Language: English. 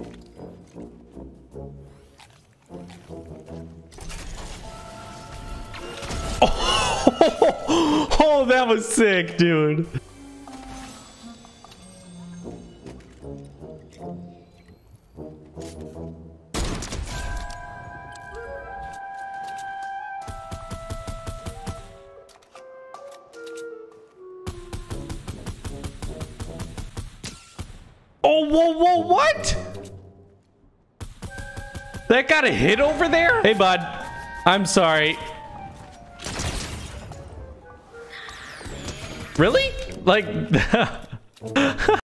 Oh, oh, that was sick, dude. Oh, whoa, whoa, what? That got a hit over there? Hey, bud. I'm sorry. Really? Like...